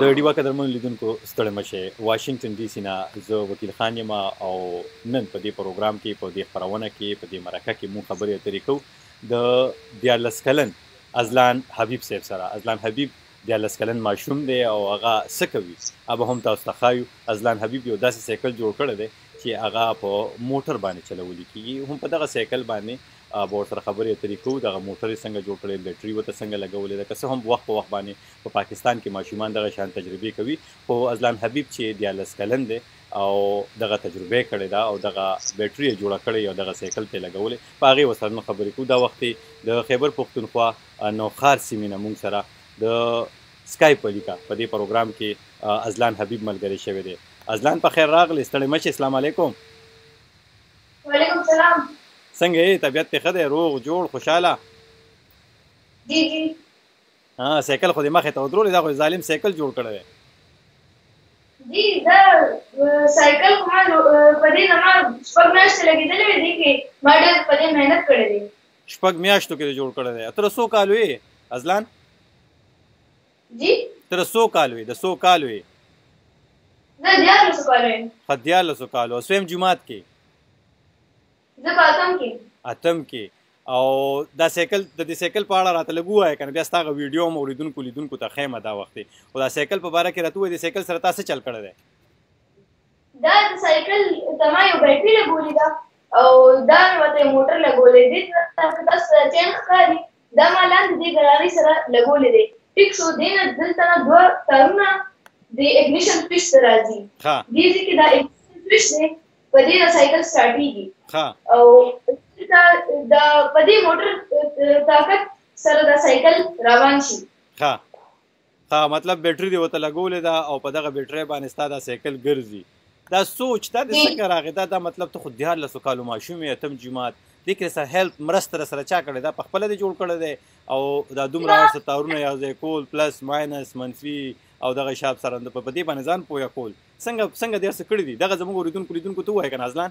د ډیوا قدرمن لیدونکو ستړی مشه واشنگټن ډي سي نه زه وکیل خان یم او نن په دې پروګرام کې په دې خبرونه کې په دې مرکه کې مونږ خبرې اترې کوو د دیارلس کلن ازلان حبیب صاحب سره ازلان حبیب دیارلس کلن ماشوم دی او هغه څه کوي هغه هم تاسو ته ښایو ازلان حبیب یو داسې سایکل جوړ کړی دی چې هغه په موټر باندې چلول کیږي هم په دغه سایکل باندې به ورسره خبرې اترې کوو دغه موټر یې څنګه جوړ کړی بیټري ورته څنګه لګولې ده که څه هم وخت په وخت باندې په پاکستان کې ماشومان دغه شان تجربې کوي خو ازلان حبیب چې دیارلس کلن دی او دغه تجربه یې کړې ده او دغه بیټري یې جوړه کړې او دغه سایکل ته یې لګولې په هغې ورسره نن خبرې کوو دا وخت د خیبر پښتونخوا نوښار سیمې نه موږ سره د سکای په لیکه په دې پروګرام کې ازلان حبیب ملګری شوی دی ازلان په خیر راغلی ستړی مه شې اسلام علیکم وعلیکم السلام څنګه یې طبیعت ته خده روغ جوړ خوشاله جی جی ها سایکل خو دې مخه ته ودرولې دا خو ظالم سایکل جوړ کړی دی جی دا سایکل خو ما په دې زما شپږ میاشتې لګېدلې وې دې کې ما ډېر په دې محنت کړی دی شپږ میاشتو کې جوړ کړی دی تر څو کالو یې ازلان جی ته د څو کال وې د څو کال وې زه دیارلس کال وې خو دیارلس کال او سویم جماعت کې زه په اتم کې اتم کې او دا سایکل د دې سایکل په اړه راته لګو وای کنه بیا ستاسو ویډیو مو اوریدونکو لیدونکو ته خیمه دا وخت او دا سایکل په اړه کې راته وای د سایکل سره تاسو چل کړی دی دا د سایکل تما یو بیټری لګولې ده او دا مې ورته موټر لګولې دي تاسو چین ښکاري دا ما لاندې دې ګرانۍ سره لګولې دی. ټیک شو دې نه دلته نه دوه تارونه د اګنیشن سویچ ته راځي. دې ځای کې دا اګنیشن سویچ دی په دې نه سایکل سټارټیږي او دلته دا په دې موټر طاقت سره دا سایکل روان شي. ها مطلب بیټری دی وته لګولې ده او په دغه بیټری باندې ستا دا سایکل ګرځي دا سوچ تا د څنګه راغی دا دا مطلب ته خو دیار لسو کالو ماشوم یې اتم جماعت دې کې سره هیلپ مرسته سره چا کړې دا په خپل دې جوړ کړی دی او دا دومره ورسره تارونه یو ځای کول پلس ماینس منفي او دغه شاب سره په دې باندې ځان پوهه کول څنګه څنګه دې څه کړی دي دغه زموږ اوریدونکو لیدونکو ته وایې کنه ځلان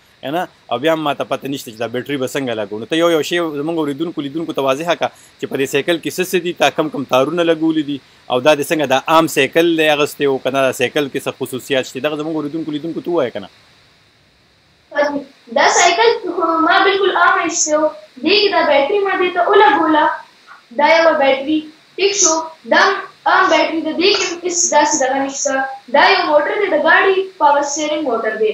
کنه او بیا هم ماته پته نشته چې دا بیټري به څنګه لګو نو ته یو یو شی زموږ اوریدونکو لیدونکو ته واضح کړه چې په دې سایکل کې څه څه دي تا کم کم تارونه لګولي دي او دا د څنګه دا عام سایکل دی اغستې او کنه دا سایکل کې څه خصوصیات شته دغه زموږ اوریدونکو لیدونکو ته وایې کنه دا سایکل خو ما بالکل عام ایستو دې کې دا بیټري ما دې ته ولګوله دا یو بیټري ټیک شو دا عام بیټري د دې کې هیڅ داسې دغه نشته دا یو موټر دی د ګاډي پاور سټیرینګ موټر دی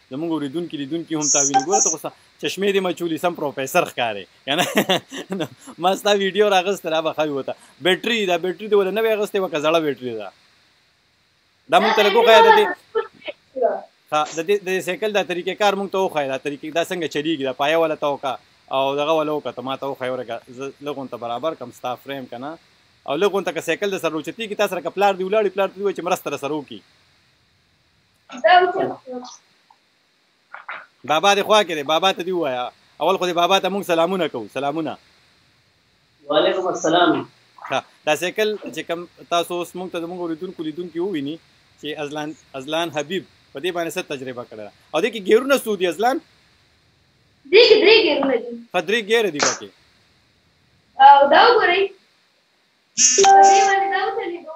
زمونږ اوریدونکي لیدونکي هم تا ویني ګوره ته خو چشمې دې مچولي سم پروفیسر ښکارې که نه ما ستا ویډیو راغسته را به ښه وته بیټري دا بیټري دې ولې نوې اغستې وه که زړه بیټري ده دا مونږ ته لږ وښیه د دې د دې د سایکل دا طریقې کار مونږ ته وښیه دا طریقې دا څنګه چلیږي دا پایه ولا ته وکړه او دغه ولا وکړه ته ما ته وښیه ورکه زه لږ ته برابر کم ستا فریم که نه او لږ ته که سایکل د سره روچتېږي تا سره که پلار دې ولاړي پلار ته دې وایي چې مرسته راسره وکړي بابا دې خوا کې دی بابا ته دی وایا اول خو دې بابا ته موږ سلامونه کوو سلامونه وعلیکم السلام دا سیکل چې کوم تاسو اوس موږ ته موږ لیدونکو لیدونکو وویني چې ازلان ازلان حبیب په دې باندې څه تجربه کړه او دې کې ګیرونه څو دي ازلان دې کې درې ګیرونه دي فدرې ګیر دي پکې او دا وګورئ په دې باندې دا وتلیدو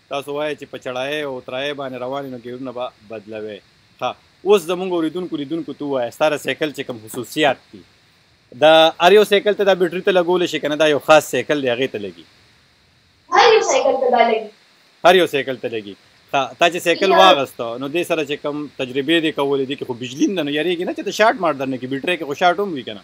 تاسو وایئ چې په چړایۍ او اترایۍ باندې روان یې نو ګیرونه به بدلوئ ښه اوس زمونږ اوریدونکو لیدونکو ته ووایه ستا د سایکل چې کوم خصوصیات دي د هر یو سایکل ته دا بیټري ته لګولی شي که نه دا یو خاص سایکل دی هغې ته لګي هر یو سایکل ته دا لګي هر یو سایکل ته لګي ښه تا چې سایکل واغسته نو دې سره چې کوم تجربې دې کولې دي کې خو بجلی نه نو یریږي نه چې ته شارټ مارټ درنه کې بیټرۍ کې خو شارټ هم وي که نه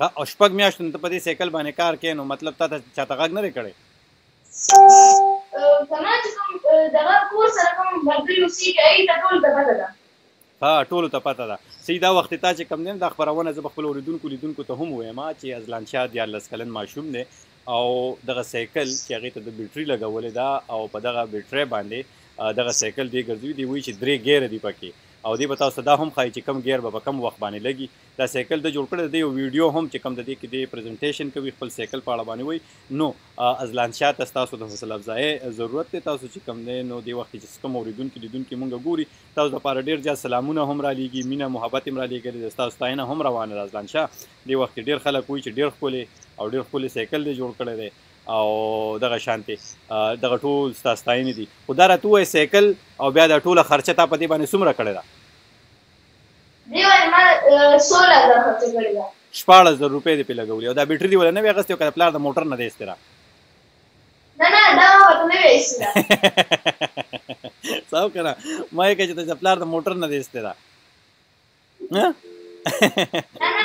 ها او شپږ میاشتې نو ته په دې سایکل باندې کار کوې نو مطلب تا ته چاته غږ نه دی کړی زما چې کوم دغه کور سره کوم ملګري اوسېږي هغوی ته ټولو ته پته ده ها ټولو ته پته ده صحیح دا وخت تا چې کوم دی دا خپرونه زه به خپلو اورېدونکو لیدونکو ته هم ووایم چې ازلان شاه دیارلس کلن ماشوم دی او دغه سایکل چې هغې ته د بیټري لګولې ده او په دغه بیټرۍ باندې دغه سایکل دی ګرځوي دی وایي چې درې ګیره دي پکې او دی به تاسو ته دا هم ښایي چې کم ګیر به په کم وخت باندې لګي دا سایکل ده جوړ کړی د ده یو ویډیو هم چې کوم د دې کې دی پریزنټیشن کوي خپل سایکل په اړه باندې وایي نو ازلان شاه ته تاسو د حوصله افزایي ضرورت دی تاسو چې کوم دی نو دې وخت کې چې کوم اوریدونکي لیدونکي مونږ ګوري تاسو لپاره ډیر زیات سلامونه هم را لیږي مینه محبت هم را لیږلې ده تاسو ستاینه هم روانه ده ازلان شاه دې وخت کې ډیر خلک وایي چې ډیر ښکلی او ډیر ښکلی سایکل دی جوړ کړی دی او دغه شانتي دغه ټول ستاستاینې دي خو دا راته وایي سایکل او بیا دا ټوله خرچه تا په دې باندې څومره کړې ده دی وای ما سوله ده خرڅ کړی ده 14000 روپۍ دې په لګولې او دا بیټری دی ولا نه وی غستې او کله پلار د موټر نه دی استرا نه نه دا ما ته نه وی استرا څاو کنه ما یې کچې ته پلار د موټر نه دی استرا نه نه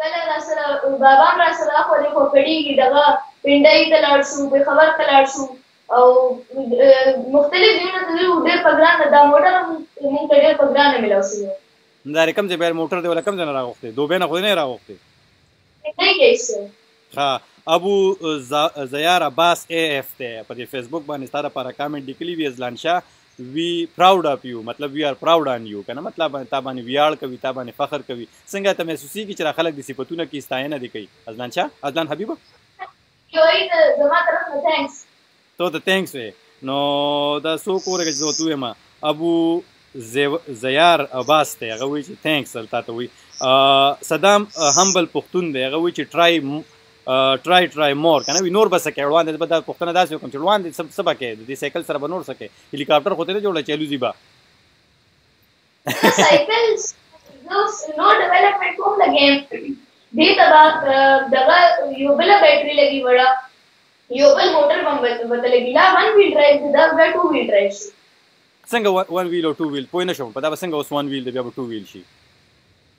کله راسره بابا هم راسره ده خو دی خو کړیږي دغه پنډۍ ته لاړ شو پېښور ته لاړ شو او مختلف ځایونه ته ځو ډېر په ګرانه دا موټر هم موږ ته ډېر په ګرانه ملاو شوی دا رقم چې بیا موټر دی ولا کم ځنه راغوښته دوبه نه خو نه راغوښته نه کیسه ها ابو زیار عباس اے ایف ته په فیسبوک باندې ستاره پر کامنټ لیکلی وی ځلان شاه وي پراوډ اف یو مطلب وی ار پراوډ ان یو کنه مطلب تا باندې ویاړ کوي تا باندې فخر کوي څنګه ته محسوسیږي چې خلک د صفاتونه کې ستاینه دي کوي ازلان شاه ازلان حبیب یوري ته زما طرف نه ثانکس ته ته ثانکس وي نو دا سو کوره چې زه توې ما ابو زیار عباس ته هغه وی چې ثانکس تل تاسو وی صدام همبل پښتون دی هغه وی چې ټرای ټرای ټرای مور کنه وی نور بس کې روان دي په دا پښتنه داسې کوم چې روان دي سب سبا کې د دې سایکل سره به نور سکه هلیکاپټر خو ته نه جوړه چلو زیبا سایکل نو نو ډیولپمنټ کوم لګې دې تبا دغه یو بل بیټری لګي وړه یو بل موټر بم بدل لګي لا ون ویل ډرایو دا بیا ټو ویل ډرایو شي څنګه ون ویل او ټو ویل پوه نه شوم په دا به څنګه اوس ون ویل دی بیا به ټو ویل شي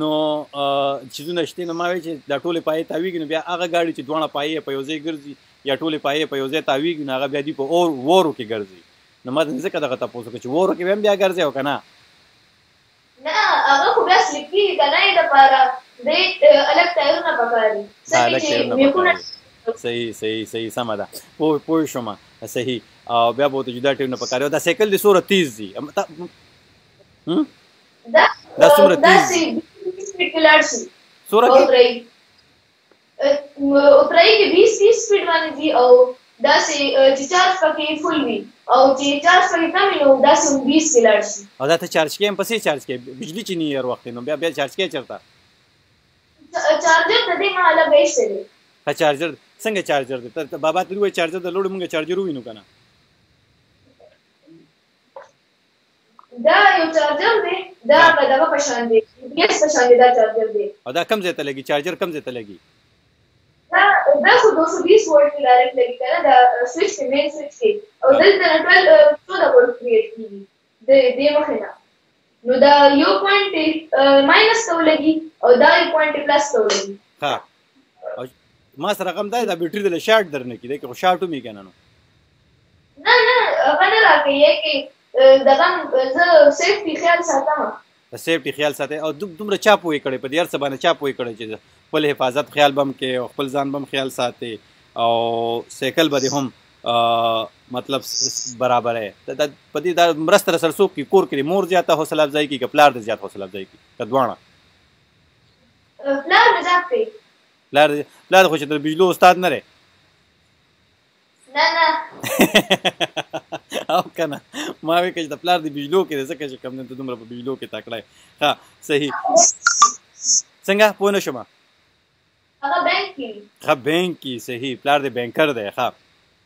نو چیزونه شته نو ما وی چې دا ټوله پایې تاویږي نو بیا هغه ګاډي چې دوه پایې په یو ځای ګرځي یا ټوله پایې په یو ځای تاویږي نو هغه بیا دی په اور وورو کې ګرځي نو ما ځنې ځکه دغه تاسو کې چې وورو کې هم بیا ګرځي او کنه نه هغه خو بیا سلیپ کیږي کنه یې لپاره د الګ ټایرونه پکاري څنګه چې میخونه صحیح صحیح صحیح سم ده پوه پوه شوم صحیح او بیا به ته جدا ټیرونه پکاري دا سایکل د سوره تیز دي هم دا دا څومره تیز داسې سپیډ کې لاړ شي څومره کې اترای اترای کې 20 30 سپیډ باندې دي او داسې چې چارج پکې فل وي او چې چارج پکې کم وي نو داسې هم 20 کې لاړ شي او دا ته چارج کې هم پسې چارج کې بجلی چې نه هر وخت نو بیا بیا چارج کې چرته چارجر د دې ما الګ ایسته دی ها چارجر څنګه چارجر دی ته بابا ته وایي چارجر د لوړ مونږه چارجر وینو کنه دا یو چارجر دی دا هغه دغه په شان دی یس په شان دی دا چارجر دی او دا کم ځای ته لګي چارجر کم ځای ته لګي دا دا خو 220 وولټ کې ډایرکټ لګي کنه دا سوئچ کې مین سوئچ کې او دلته نه ټول 14 وولټ کریټ کیږي د دې مخه نه نو دا یو پوینټ ماینس ته ولګي او دا یو پوینټ پلس ته ولګي ها او ما سره غم دا دا بیټری دل شارټ درنه کیده که شارټ می کنه نو نه نه هغه نه راکې کې دغه زه سیفټي خیال ساتم د سیفټي خیال ساتي او دومره چا پوي کړي په دې هر څه باندې چا پوي کړي چې خپل حفاظت خیال بم کې او خپل ځان بم خیال ساتي او سیکل به هم مطلب برابر ہے دا په دې دا مرسته سره څوک کی کور کې مور زیاته حوصله افزای کی کپلار د زیات حوصله افزای کی کدوانه پلار مې دا کوي پلار دې پلار خو چې د بجلو استاد نه دی نه نه او کنه ما وی کچ د پلار دی بجلو کې ځکه چې کم نه ته دومره په بجلو کې تکړه ها صحیح څنګه پوه نه شوم هغه بانک کې هغه بانک کې صحیح پلار دی بانکر دی ها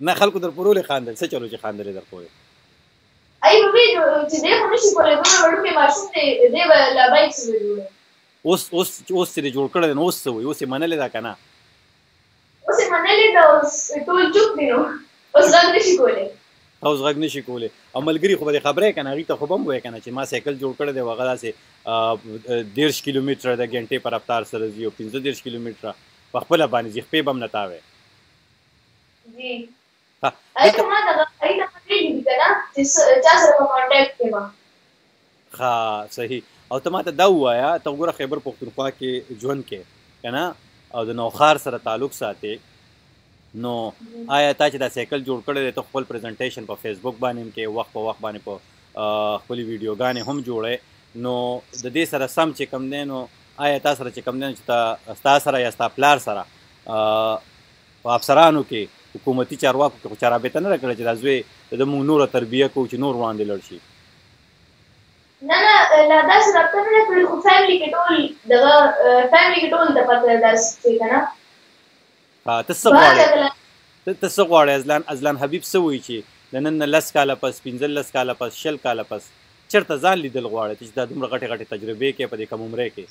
نه خلکو در پورې ولې خاندل څه چلو چې خاندل در پورې ای مې چې دې خو نشي کولای دومره وړوکی ماشوم دی دې به لابایک څنګه جوړ اوس اوس اوس چې جوړ کړی نو اوس څه وایي اوس یې منلې ده که نه اوس یې منلې ده اوس ټول چوپ دي نو اوس غږ نشي کولی اوس غږ نشي کولی او ملګري خو به دې خبرې که نه هغوی ته خو به هم وایې که نه چې ما سایکل جوړ کړی دی او هغه داسې دېرش کیلومتره د ګنټې په رفتار سره ځي او پنځه دېرش کیلومتره په خپله باندې ځي خپې به هم نه تاوی جی ایته ما دا ایته ما دې دي کنه چې چا سره په کانټیکټ کې ما ها صحیح او ته ما ته دا وایا ته وګوره خیبر پښتونخوا کې ژوند کې کنه او د نوخار سره تعلق ساتي نو آیا تا چې دا سایکل جوړ کړی دی ته خپل پریزنټیشن په فیسبوک باندې هم کې وخت په وخت باندې په خپلې ویډیوګانې هم جوړې نو د دې سره سم چې کم دی نو آیا تا سره چې کم دی چې تا ستا سره یا ستا پلار سره په افسرانو کې حکومتي چارواکو کې خو چا رابطه نه ده کړې چې دا زوی د ده موږ نوره تربیه کوو چې نور وړاندې لاړ شي. نه نه لا داسې رابطه نه ده کړې خو فیملي کې ټول دغه فیملي کې ټول ته پته ده داسې چې که نه ها ته څه غواړې ته ته څه غواړې ازلان ازلان حبیب څه وایي چې د نن نه لس کاله پس پنځلس کاله پس شل کاله پس چېرته ځان لیدل غواړې ته چې دا دومره غټې غټې تجربې کې په دې کم عمرۍ کې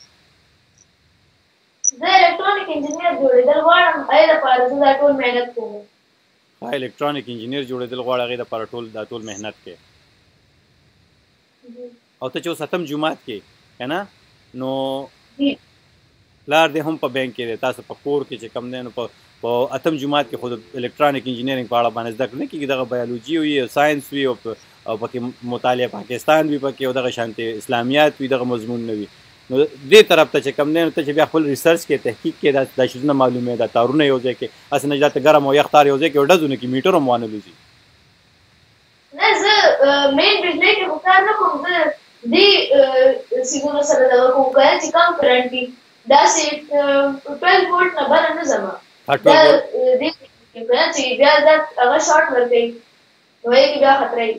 زه الکترونیک انجنیر جوړېدل غواړم هغې لپاره زه دا ټول محنت کوم. هغه الکترونیک انجنیر جوړېدل غواړي هغې لپاره ټول دا ټول محنت کوي. او ته چې اوس اتم جماعت کې که نه نو پلار دې هم په بانک کې دی تاسو په کور کې چې کم دی نو په په اتم جماعت کې خو د الکترونیک انجینیرینګ په اړه باندې زده کړه نه کېږي دغه بیولوژي وي او ساینس وي او او پکې مطالعه پاکستان وي پکې او دغه شانتي اسلامیات وي دغه مضمون نه وي نو دې طرف ته چې کم دی نو ته چې بیا خپل ریسرچ کې تحقیق کې دا د شیزونه معلومه ده تارونه یو ځای کې اس نه جاته ګرم او یخ تار یو ځای کې ډزونه کې میټر هم وانه لوزي نه زه مین بجلی کې وکړ نه کوم زه دې سیګونو سره دا کوم کله چې کم کرنټ دي دا سي 12 وولټ نه بره نه زما دا دې کې کله چې بیا دا هغه شارټ ورته نو یې بیا خطرې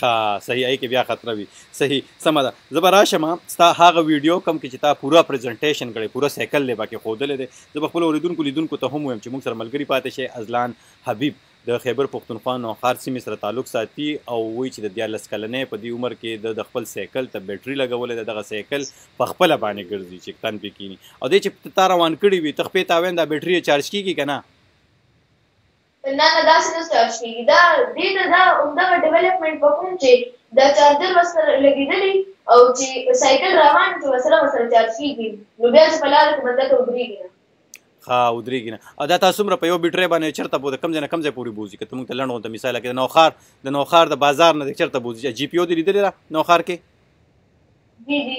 ښه صحیح ای کې بیا خطر وي صحیح سمه ده زه به راشم ستا هغه ویډیو کوم کې چې تا پوره پریزنټیشن کړی پوره سایکل دی پکې ښودلی دی زه به خپلو اورېدونکو لیدونکو ته هم وایم چې موږ سره ملګري پاتې شي ازلان حبیب د خیبر پښتونخوا نوښار سیمې سره تعلق ساتي او وایي چې د دیارلس کلنۍ په دې عمر کې د د خپل سایکل ته بیټري لګولې ده دغه سایکل په خپله باندې ګرځي چې تن پې کیني او دی چې تا روان کړي وي ته خپې تاوین دا بیټري چارج کیږي که نه نه نه داسې نه چارج کیږي دا دې ته دا همدغه ډیولپمنټ په کوم چې دا چارجر ورسره لګېدلی او چې سایکل روان چې ورسره ورسره چارج کیږي نو بیا چې په لاره کې بنده ته ودرېږي نه ها ودرېږي نه او دا تاسو څومره په یو بیټرۍ باندې چېرته پورې کم ځای نه کم ځای پورې بوځي که ته موږ ته لنډ غونته مثال کې د نوښار د نوښار د بازار نه چېرته بوځي چې جي پي او دې لیدلې ده نوښار کې جی جی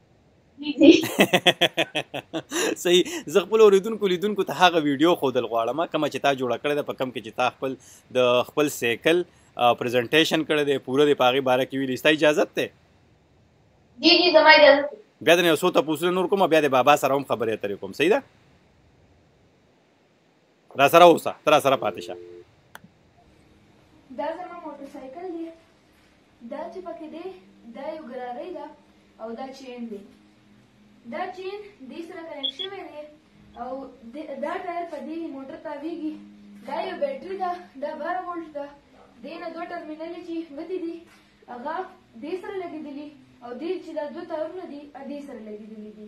صحیح زه خپل اوریدونکو لیدونکو ته هغه ویډیو خودل غواړم کوم چې تا جوړه کړې ده په کم کې چې تا خپل د خپل سیکل پریزنټیشن کړې ده پوره د پاغي باره کې ویلې ستا اجازه ته جی جی زما اجازه ته بیا د نو سو ته پوسل نور کوم بیا د بابا سره هم خبرې اترې کوم صحیح ده را سره اوسه تر را سره پاتې شه دا زما موټر سایکل دی دا چې پکې دی دا یو ګرارۍ ده او دا چین دی دا چین دې سره کنیکټ شوی دی او دا ټایر په دې موټر تاویږي دا یو بیټري ده دا بار وولټ ده دې نه دوه ټرمینلې چې ودې دي هغه دې سره لګېدلي او دې چې دا دوه تارونه دي دې سره لګېدلي دي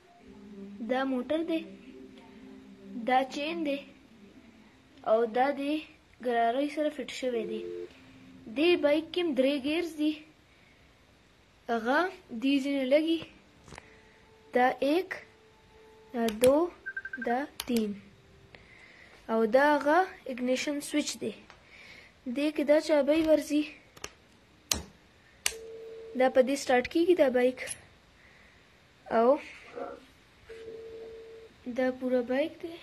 دا موټر دی دا چین دی او دا دی ګرارۍ سره فټ شوی دی دې بایک کې درې ګیرز دي هغه دې ځینې لګي دا ایک دا دو دا تین او دا هغه اګنیشن سویچ دی دې کې دا چابۍ ورځي دا په دې سټارټ کیږي دا بایک اوف دا پورا بایک دی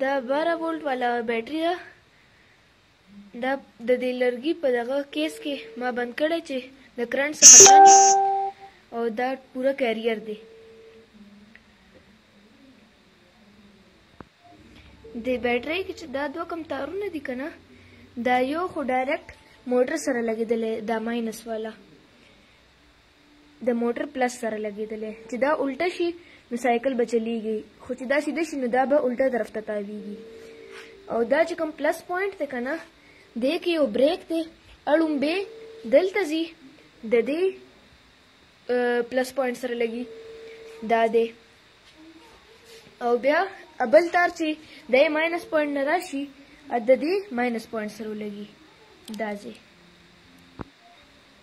دا 12 وولټ والا بیټری ده دا د دې لرګي په دغه کیس کې ما بند کړی چې د کرنټ څخه ځاني او دا پوره کیریئر دی د بیټری کې چې دا دوه کم تارونه دي کنه دا یو خو ډایرکټ موټر سره لګیدلې دا ماینس والا د موټر پلس سره لګېدلی چې دا الټه شي نو سایکل به چلیږي خو چې دا سیده شي نو دا به الټه طرف ته تاویږي او دا چې کوم پلس پوینټ دی که نه دی کې یو بریک دی اړومبې دلته ځي د دې پلس پوینټ سره لګي دا دی او بیا ابل تار چې د ماینس پوینټ نه راشي د دې ماینس پوینټ سره لګي دا ځي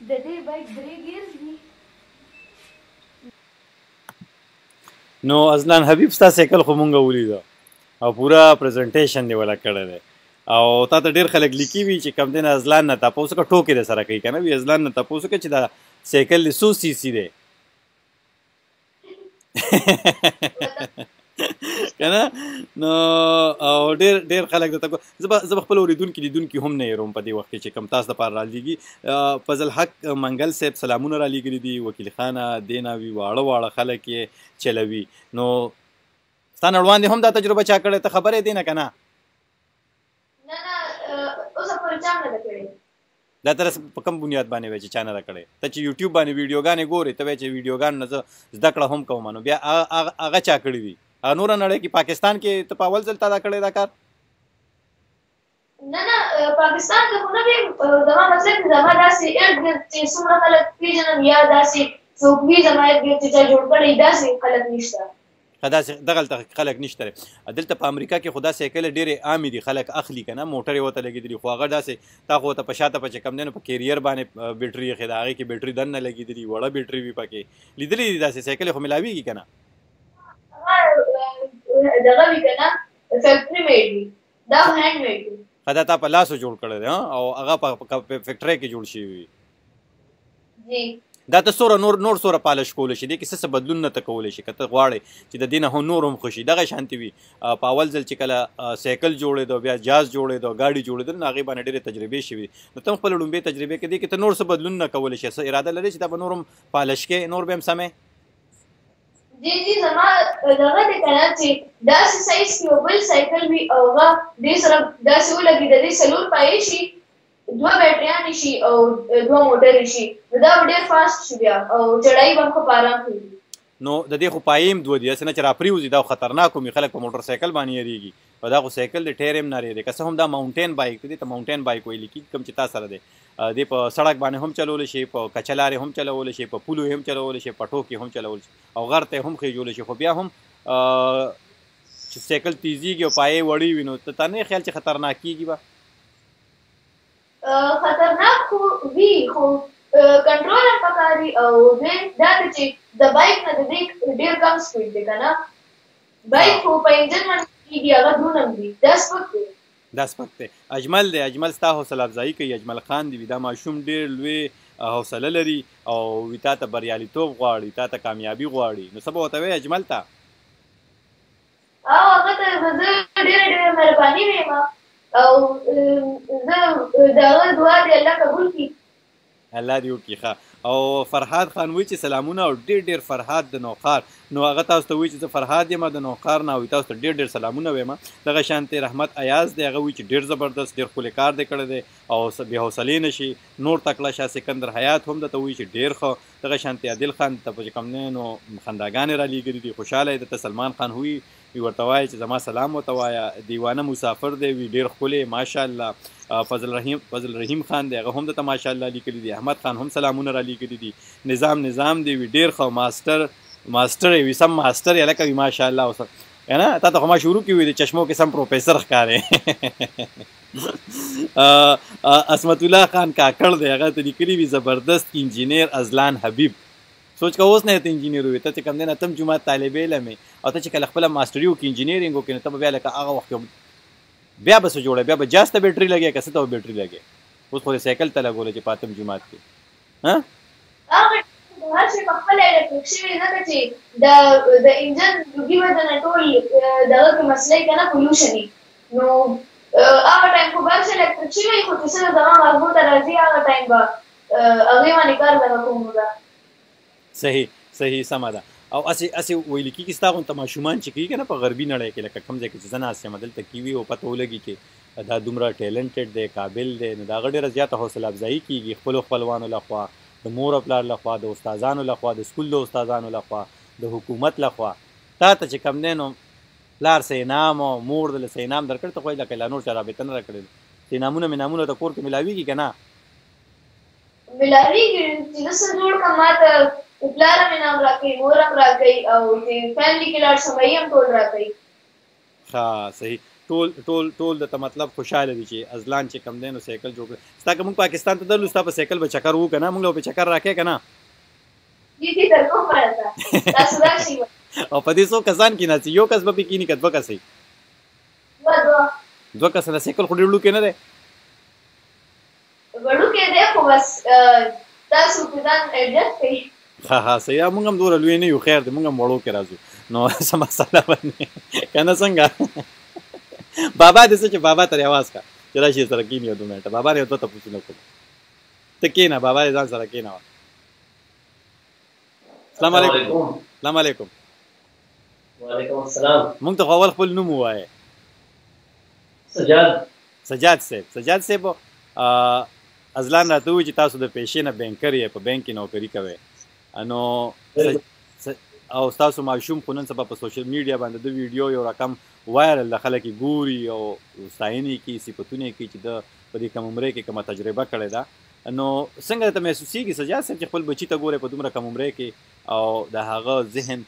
د دې بایک درې ګیرز دي نو ازلان حبیب ستا سایکل خو مونږ ولید او پورا پریزنټیشن دی ولا کړی دی او تا ته ډیر خلک لیکي وي چې کم دین ازلان نه تاسو کا ټوکې سره کوي کنه وی ازلان نه تاسو کا چې دا سایکل 100 سی سی دی کنه نو او ډیر ډیر خلک د تکو زب زب خپل اوریدونکو لیدونکو هم نه يروم په دې وخت کې کم تاسو د پاره را لګي فضل حق منګل صاحب سلامونه را لګي دي وکیل خان دینا وی واړه واړه خلک چلوي نو ستانه وړاندې هم دا تجربه چا کړې ته خبرې دینه کنه نه نه اوس خپل چا نه کړی دا تر په کوم بنیاد باندې وای چې چانه راکړې ته چې یوټیوب باندې ویډیوګانې ګورې ته وای چې ویډیوګان نه زده کړه هم کوم نو بیا هغه چا کړی دي هغه نور نړۍ کې پاکستان کې ته په اول ځل تا دا کړې دا کار نه نه پاکستان کې خو نه ویم زما مطلب چې زما داسې ارد ګرد چې څومره خلک پېژنم یا داسې څوک وي زما ارد ګرد چې چا جوړ کړی داسې خلک نشته خداسې دغلته خلک نشته دلته په امریکا کې خدا سایکل ډېرې عامې دي خلک اخلي که نه موټرې ورته لګېدلي خو هغه داسې تا خو ورته په شاته په چې کوم دی نو په کیریر باندې بیټري ایښې ده هغې کې بیټري دننه لګېدلي وړه بیټري وي پکې لیدلې دي داسې سایکلې خو ملاویږي که نه دغه وي که نه فیکټري میډ وي دا هاند میډ دی دا تا په لاس جوړ کړی دی او هغه په فیکټری کې جوړ شوی وي جی دا ته سوره نور نور سوره پالش کول شي د کې څه بدلون نه تکول شي کته غواړي چې د دینه هو نورم خوشي دغه شانتي وي په اول ځل چې کله سایکل جوړې دو بیا جاز جوړې دو گاډي جوړې دو ناغي باندې ډېرې تجربې شي نو تم خپل لومبه تجربې کې دي کې ته نور څه بدلون نه کول شي څه اراده لري چې دا به نورم پالش کې نور به هم سمې دې دې زما دغه دې کنه چې داسې سایز کې یو بل سایکل وي او هغه دې سره داسې ولګي د دې څلور پایې شي دوه بیټریانې شي او دوه موټرې شي نو دا به ډېر فاسټ شي بیا او چړایي به هم ښه په ارام کېږي نو د دې خو پایې هم دوه دي هسې نه چې راپرېوځي دا خطرناک ومي خلک په موټر سایکل باندې یریږي په دا خو سایکل دی ټیر هم نری دی که څه هم دا ماونټین بایک دی دې ته ماونټین بایک ویل کېږي کوم چې تا سره دی دې په سړک باندې هم چلولی شي په کچه لارې هم چلولی شي په پولو هم چلولی شي په ټوکې هم چلولی شي او غر ته هم خېژولی شي خو بیا هم چې سایکل تیزیږي او پایې وړې وي نو ته تا نه خیال چې خطرناک کېږي به خطرناک خو وي خو کنټرول هم پکار وي او دویم دا دی چې د بایک نه د دې ډېر کم سپیډ دی که نه بایک خو په انجن باندې کېږي هغه درون هم دي دا سپک دی دا سپک دی اجمل دی اجمل ستا حوصله افزایي کوي اجمل خان دی وي دا ماشوم ډېر لوی حوصله لري او وي تا ته بریالیتوب غواړي تا ته کامیابي غواړي نو څه به ورته وایې اجمل ته او هغه ته به زه ډېره ډېره مهرباني ویم او زه د هغه دعا دې الله قبول کړي الله دې وکړي ښه او فرهاد خان وایي چې سلامونه او ډېر ډېر فرهاد د نوښار نو هغه تاسو ته وایي چې زه فرهاد یم د نوښار نه وایي تاسو ته ډېر ډېر سلامونه وایم دغه شانتې رحمت ایاز دی هغه وایي چې ډېر زبردست ډېر ښکلی کار دی کړی دی او بې حوصلې نه شي نور تکړه شاه سکندر حیات هم درته وایي چې ډېر ښه دغه شانتې عادل خان ته په چې کوم دی نو خنداګانې را لېږلي دي، خوشحاله دی درته سلمان خان هوي وي ورته وايه چې زما سلام ورته وايه، ديوانه مسافر دی وي ډېر ښکلی ماشاءالله، فضل رحيم فضل رحيم خان دی هغه هم درته ماشاءالله ليکلي دي، احمد خان هم سلامونه را لېږلي دي، نظام نظام دی وي ډېر ښه ماسټر ماسټر یې وي سم ماسټر یې هلکه وي ماشاءالله اوس که نه تا ته خو ما شروع کې وي د چشمو کې سم پروفيسر ښکارې. اسمت الله خان کاکړ دی هغه ته لیکلی وی زبردست انجینیر ازلان حبیب سوچ کا اوس نه ته انجینیر وي ته چې کم دینه تم جمعه طالب علم او ته چې کله خپل ماستری وکې انجینیرینګ وکې نو ته بیا لکه هغه وخت بیا به څه جوړه بیا به جاز ته بیټري لګې که څه ته بیټري لګې اوس خو سایکل ته لګولی چې پاتم جمعات کې ها هغه هر شي په خپل الکتریک شوی ځکه چې د د انجن لوګي به د ټول دغه کې مسلې کنه پولوشن نو هغه ټایم خو بل شي الکتریک شوی خو چې سره زما مغزو ته راځي هغه ټایم به هغه باندې کار دغه کوم دا صحیح صحیح سمه ده او اسې اسې ویل کېږي ستا غونته ماشومان چې کېږي که نه په غربي نړۍ کې لکه کوم ځای کې چې زه ناست یم دلته کې وي او پته ولګي چې دا دومره ټیلنټډ دی قابل دی نو د هغه ډېره زیاته حوصله افزایي کېږي خپلو خپلوانو لخوا د مور او پلار لخوا د استادانو لخوا د سکول د استادانو لخوا د حکومت لخوا تا ته چې کم دی نو پلار څه انعام او مور دله څه انعام درکړی ته خو یې لکه لا نور چا رابطه نه راکړې چې انعامونه مې نامونه ته کور کې ملاویږي که نه ملاري چې زه څه جوړ کړم ما ته د پلار مې نام راکوي مور هم راکوي او چې فیملي کې لاړ شم هم ټول راکوي ها صحیح ټول ټول ټول د مطلب خوشاله دي چې ازلان چې کم دینو سایکل جوړ کړ ستا کوم پاکستان ته درلو ستا په سایکل به چکر وو کنه موږ په چکر راکې کنه دي دي تر کوم پړه تاسو راشي او په دې څو کسان کې نه یو کس به پکې نه کتبه کسي دوه دوه کس له سایکل خو ډېر لوکې نه دی وړوکی دی خو بس تاسو په ځان ایډجسټ کړئ ها ها سه یا موږ هم دوره لوی نه یو خیر دی موږ هم وړو کې راځو نو څه مسله باندې کنه څنګه بابا دې څه چې بابا ترې اواز کا چې راشي سره کینی یو دومره بابا یې دوه تاسو نه کوم ته کینه بابا یې ځان سره کینه السلام علیکم السلام علیکم وعلیکم السلام مونږ ته خو اول خپل نوم ووایه سجاد سجاد صاحب سجاد صاحب ازلان راته وویل چې تاسو د پیشې نه بینکر یې په بانک کې نوکري کوئ نو او تاسو ماشوم خو نن سبا په سوشل میډیا باندې د ویډیو یو رقم وایرل د خلک ګوري او ستاینې کوي صفتونه کوي چې د په دې کم عمره کې کومه تجربه کړې ده نو څنګه ته محسوسیږي سجاد صاحب چې خپل بچی ته ګوره په دومره کم عمره کې او د هغه ذهن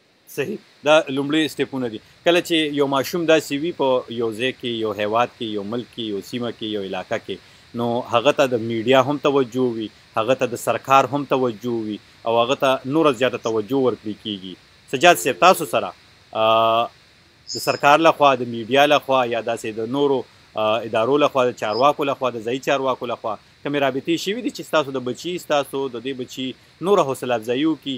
صحیح دا لومړی سټیپونه دي کله چې یو ماشوم داسې وي په یو ځای کې یو هیواد کې یو ملک کې یو سیمه کې یو علاقه کې نو هغه ته د میډیا هم توجه وي هغه ته د سرکار هم توجه وي او هغه ته نور زیاته توجه ورکړي کیږي سجاد صاحب تاسو سره د سرکار لخوا د میډیا لخوا یا داسې د نورو ادارو لخوا د چارواکو لخوا د ځای چارواکو لخوا کومې رابطې شوي دي چې تاسو د بچي تاسو د دې بچي نور حوصله افزایي وکړي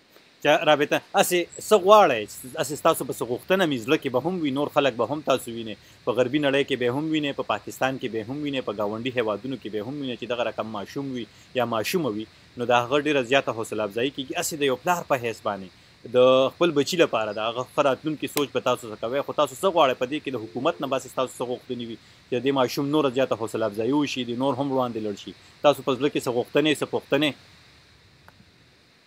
چې رابطه اسې څه غواړی اسې ستاسو په څه غوښتنه مې زړه کې به هم وي نور خلک به هم تاسو وینئ په غربي نړۍ کې به هم وینئ په پاکستان کې به هم وینئ په ګاونډي هیوادونو کې به هم وینئ چې دغه رقم ماشوم وي یا ماشومه وي نو د هغه ډېره زیاته حوصله افزایي کېږي اسې د یو پلار په حیث باندې د خپل بچي لپاره د هغه ښه راتلونکي سوچ به تاسو څه کوئ خو تاسو څه غواړئ په دې کې د حکومت نه به اسې ستاسو څه غوښتنې وي چې د دې ماشوم نوره زیاته حوصله افزایي وشي د نور هم وړاندې لړ شي تاسو په زړه کې څه غوښتنې څه پوښتنې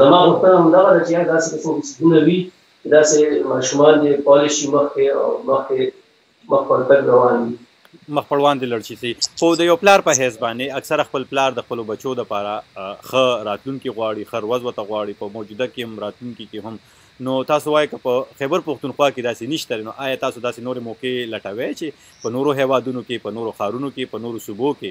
زما غوښتنه همدغه ده چې یاره داسې که کوم څیزونه وي چې داسې ماشومان دې کولی شي مخکې او مخکې مخ پر تګ روان وي. مخ پر وړاندې لړ شي سي خو د یو پلار په حیث باندې اکثره خپل پلار د خپلو بچو لپاره ښه راتلونکي غواړي ښه روض ورته غواړي په موجوده کې هم راتلونکي کې هم نو تاسو وایي که په خیبر پښتونخوا کې داسې نشته نو آیا تاسو داسې نورې موقعې لټوئ چې په نورو هیوادونو کې په نورو ښارونو کې په نورو صوبو کې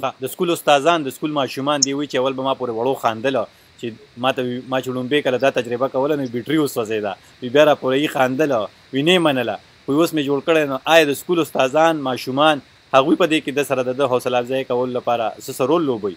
ښه د سکول استادان د سکول ماشومان دې وي چې اول به ما پورې وړو خاندل چې ما ته وي ما چې ړومبې کله دا تجربه کوله نو بيټري وسوځيده وي بيا را پورې يي خاندل وي نه يي منله خو يي اوس مې جوړ کړی نو آيا د سکول استادان ماشومان هغوي په دې کې ده سره دده حوصله افزايي کولو لپاره څه څه رول لوبوي.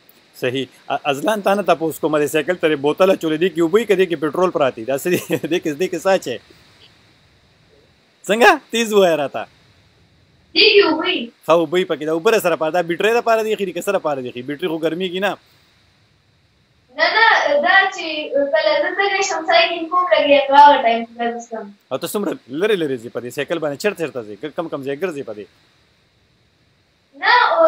صحیح ازلان تانه تاسو کومه د سایکل ترې بوتل چولې دي کې وبې کدي کې پېټرول پراتی دا سړي دې کې دې کې ساچې څنګه تیز وای راته دې کې وبې خو وبې پکې دا وبره سره پاره دا بیټرې ده پاره دی خې کې سره پاره دی خې بیټرې خو ګرمي کې نه نه نه دا چې کله زه څنګه شم سایکل کوم لګي هغه ټایم کې ګرځم او تاسو مر لری لری زی په دې سایکل باندې چرته چرته زی کم کم زی ګرځي په دې نه او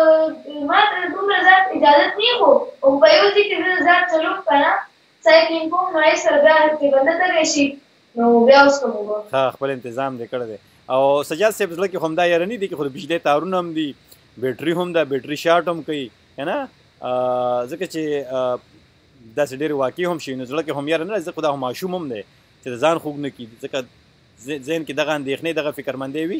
ما ته د دومره زیات اجازت نی خو او په یو ځای کې زه زیات چلوم که نه سایت لینک کوم نو هغې سره بیا هر څه بنده تګی شي نو بیا اوس کوم اوبه ښه خپل انتظام دې کړی دی او سجاد صاحب زړه کې خو همدا یاره نه دي کې خو د بجلۍ تارونه هم دي بیټري هم ده بیټري شارټ هم کوي که نه ځکه چې داسې ډېر واقع هم شي نو زړه کې هم یاره نه ځکه دا هم ماشوم هم دی چې ځان خوږ نه کړي ځکه ذهن کې دغه اندېښنې دغه فکرمندې وي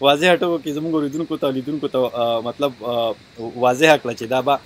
واضح ټکو کې زموږ اوریدونکو ته لیدونکو ته مطلب واضح کړه چې دا به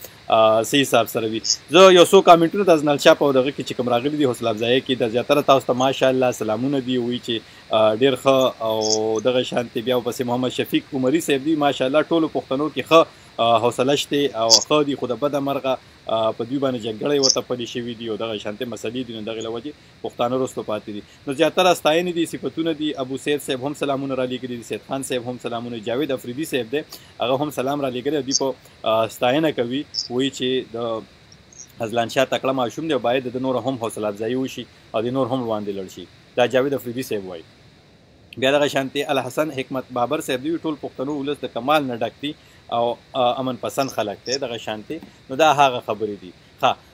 سي حساب سره وي زه یو څو کامنټونه د ازنال شاپ او دغه کې چې کوم راغلي دي حوصله افزایي کې د زیاتره تاسو ته ماشاءالله سلامونه دي وی چې ډیر ښه او دغه شانتي بیا پسې محمد شفیق عمری صاحب دی ماشاءالله ټولو پښتنو کې ښه حوصله شته او ښه دي خو د بده مرغه په دوی باندې جګړه یو ته پلي شوې دي او دغه شانتي مسلې دي نو دغه لوجه پښتانه روسته پاتې دي نو زیاتره ستاینې دي صفتونه دي ابو سید صاحب هم سلامونه را لیګلي دي سید خان صاحب هم سلامونه جاوید افریدی صاحب دی هغه هم سلام را لیګلي دي په ستاینه کوي وایي چې د ازلان شاه تکړه ماشوم دی باید د نور هم حوصله افزایی وشي او د نور هم وړاندې لړ شي دا جاوید افریدی صاحب وایي بیا دغه شانتي الحسن حکمت بابر صاحب دی ټول پښتنو ولس د کمال نه ډک دي او امن پسند خلک دی دغه شانتي نو دا هغه خبرې دي ښه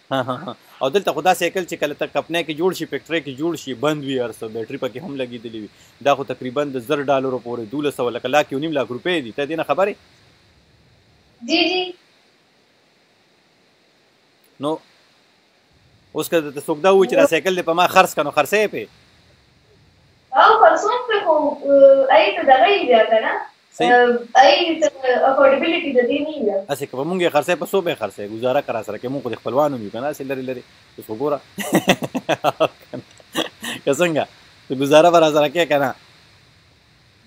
ها ها ها او دلته خدا سیکل چې کله ته کپنه کې جوړ شي فیکټری کې جوړ شي بند وي ارسو بیټری پکې هم لګیدلی وي دا خو تقریبا د 1000 ډالر پورې 1200 لکه لاک یو نیم لاک روپۍ دي ته دې نه خبرې جی جی نو اوس که ته څوک دا وایي چې دا سایکل دې په ما خرڅ کنو خرڅې په او خرڅوم په خو ای ته دغه یې بیا کنه افورډیبلټي د دې نه وي اسې کوم مونږه خرڅه په سوبه خرڅه گزاره کرا سره کې مونږ د خپلوانو یو کنه سې لري لري اوس وګوره کسنګا ته گزاره برا سره کې کنه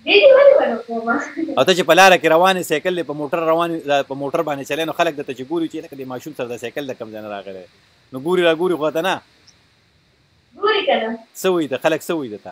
دې دې ولې ونه کومه او ته چې په لار کې روانې سایکل په موټر روان په موټر باندې چلې نو خلک د ته چې ګوري چې لکه د ماشوم سره د سایکل د کم ځای نه راغلی نو ګوري را ګوري خو ته نه ګوري کنه سوي ته خلک سوي ده ته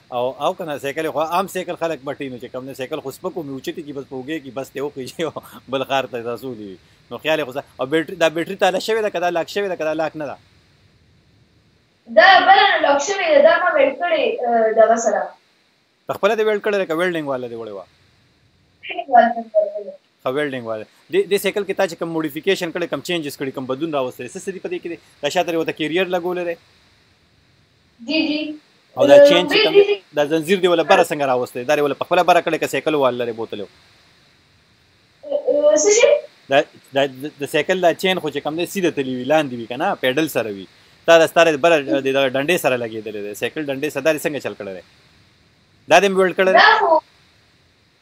او او کنه سیکل خو عام سیکل خلک مټی نو چې کم نه سیکل خو سپکو می اوچتی کی بس پوګه کی بس ته او پیجی او بل خار ته تاسو دی نو خیال خو او بیټری دا بیټری تعالی شوی دا کدا لاک شوی دا کدا لاک نه دا دا بل نه لاک شوی دا ما ویل کړی دا سره خپل دی ویل کړی لکه ویلډینګ والا دی وړي وا خو ویلډینګ والا د د سیکل کې تا چې کوم موډیفیکیشن کړي کوم چینجز کړي کوم بدلون راوستل څه څه دی پدې کې دا شاته وته کیریئر لګولې جی جی او دا چین چې کوم دا زنجیر دی ولا بره څنګه راوستي دا ولا په خپل بره کړه کې سایکل وال لري بوتلو څه شي دا د سایکل دا چین خو چې کوم دی سیده تلی وی لاندې وی کنه پیډل سره وی تا د ستاره بره د ډنډې سره لګېدلې ده سایکل ډنډې سره دا څنګه چل کړی دا دې ویل کړی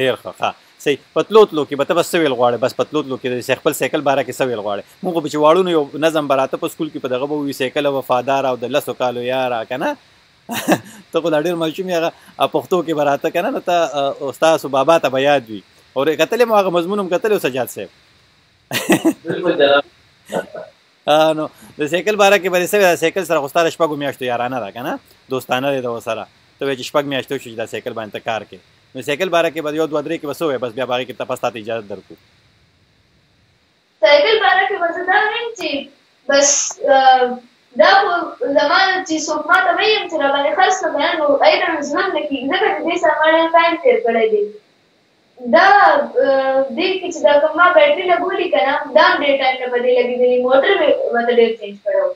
ډیر ښه ښه صحیح په تلو تلو کې به ته بس څه ویل غواړې بس په تلو تلو کې د سې خپل سایکل باره کې څه ویل غواړې موږ خو به چې واړو نو یو نظم به راته په سکول کې په دغه به وي سایکل وفادار او د لسو کالو یاره که نه ته خو لا ډېر ماشوم یې هغه پښتو کې به راته که نه نو ته ستاسو بابا ته به یاد وي او کتلې مو هغه مضمون هم کتلی و سجاد صاحب نو د سیکل باره کې بری سوی دا سیکل سره خو ستاره شپږو میاشتو یارانه ده کنه دوستانه دی د وسره ته وایي چې شپږ میاشتې شو چې دا سیکل باندې کار کوي نو سیکل باره کې به یو دوه درې کې به څه بس بیا باغې کې تپس تاته اجازه درکو سیکل باره کې به دا وایم چې بس دا خو زما چې څوک ما ته وایي چې را باندې خرڅ کړه نو هغه ته مې ژوند نه کېږي ځکه چې دې سره ما ډېر ټایم تېر کړی دی دا دې کې چې دا کوم ما بیټري لګولي کنه دا هم ډېر ټایم نه په دې لګېدلي موټر مې ورته ډېر چینج کړی و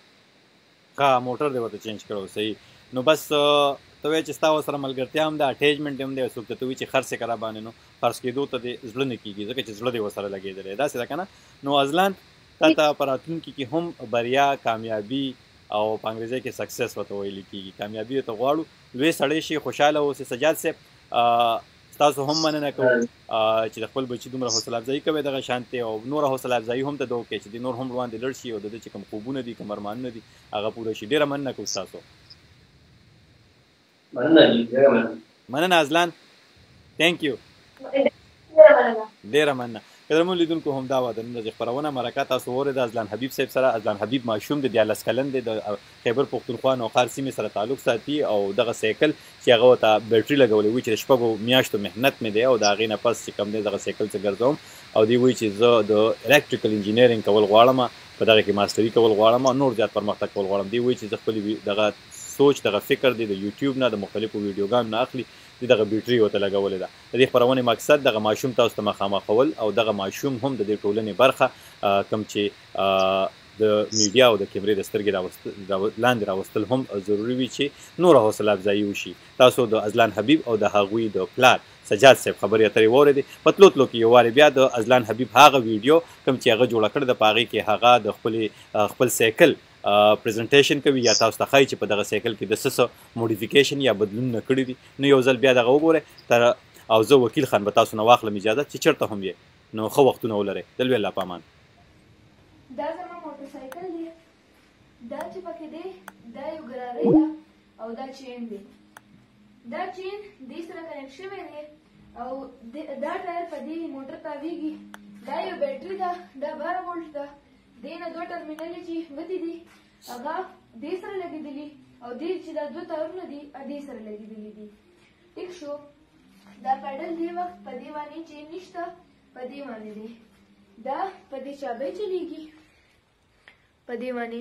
ها موټر دې ورته چینج کړی و صحیح نو بس ته وایې چې ستا ورسره ملګرتیا هم ده اټیچمنټ هم دی څوک درته وایي چې خرڅ یې که راباندې نو خرڅ کېدو ته دې زړه نه کېږي ځکه چې زړه دې ورسره لګېدلی داسې ده که نه نو ازلان تا ته په راتلونکي کې هم بریا کامیابي او په انګریزي کې سکسس ورته ویل کېږي کامیابي ورته غواړو لوی سړی شي خوشحاله اوسې سجاد صاحب تاسو هم مننه کوم چې د خپل بچی دومره حوصله افزایی کوي دغه شانته او نور حوصله افزایی هم ته دوه کې چې د نور هم روان دي لړ شي او د چې کوم خوبونه دي کوم ارمانونه دي هغه پوره شي ډیره مننه کوم تاسو مننه جی ډیره مننه مننه ازلان ثانک یو ډیره مننه قدرمنو لیدونکو همدا وه د نن ورځې خپرونه مرکه تاسو واورېده ازلان حبیب صاحب سره ازلان حبیب ماشوم دی دیارلس کلن دی د خیبر پښتونخوا نوښار سیمې سره تعلق ساتي او دغه سایکل چې هغه ورته بیټري لګولې وي چې د شپږو میاشتو محنت مې دی او د هغې نه پس چې کوم دی دغه سایکل څه ګرځوم او دی وایي چې زه د الکټریکل انجینرینګ کول غواړم په دغه کې ماسټري کول غواړم او نور زیات پرمختګ کول غواړم دی وایي چې زه خپل دغه سوچ دغه فکر دی د یوټیوب نه د مختلفو ویډیوګانو نه اخلي دی دغه بیټري ورته لګولې ده د دې خپرونې مقصد دغه ماشوم تاسو ته مخامخول او دغه ماشوم هم د دې ټولنې برخه کوم چې د میډیا او د کیمرې د سترګې راوستل لاندې راوستل هم ضروري وي چې نوره حوصله افزایي وشي تاسو د ازلان حبیب او د هغوی د پلار سجاد صاحب خبرې اترې واورېدې په تلو تلو کې یو وارې بیا د ازلان حبیب هغه ویډیو کوم چې هغه جوړه کړې ده په هغې کې هغه د خپلې خپل سایکل پریزنټیشن کوي یا تاسو ته ښایي چې په دغه سایکل کې د څه څه موډیفیکیشن یا بدلونونه کړي دي نو یو ځل بیا دغه وګورئ تر او زه وکیل خان به تاسو نه واخلم اجازه چې چرته هم یې نو ښه وختونه ولرئ د لوی الله په امان دا زما موټر سایکل دی دا چې پکې دی دا یو ګرارۍ ده او دا چین دی دا چین دې سره کنیکټ شوی دی او دا ټایر په دې موټر تاویږي دا یو بیټري ده دا بار وولټ ده دې نه دوه ټرمینلې چې ګوتې دي هغه دې سره لګېدلي او دې چې دا دوه تارونه دي دې سره لګېدلي دي ټیک شو دا پیډل دې وخت په دې باندې چین نشته په دې باندې دی دا په دې چابۍ چلیږي په دې باندې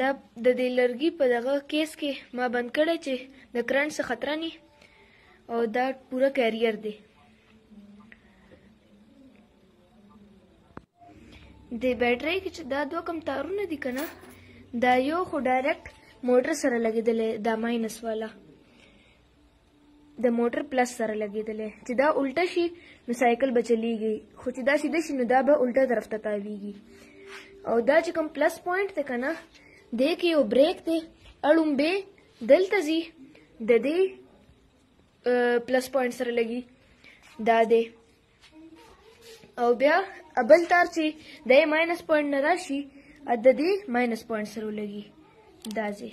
دا د دې لرګي په دغه کیس کې ما بند کړی چې د کرنټ څخه خطر نه او دا پوره کیریئر دی د بیټرۍ کې چې دا دوه کم تارونه دي کنه دا یو خو ډایرکټ موټر سره لګیدلې دا ماینس والا د موټر پلس سره لګېدلی چې دا الټه شي نو سایکل به چلیږي خو چې دا سیده شي نو دا به الټه طرف ته تاویږي او دا چې کوم پلس پوینټ دی که نه دې کې یو بریک دی اړومبې دلته ځي د دې پلس پوینټ سره لګي دا دی او بیا ابل تار چې د ماینس پوینټ نه راشي د دې ماینس پوینټ سره لګي دا ځي